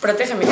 Protégeme.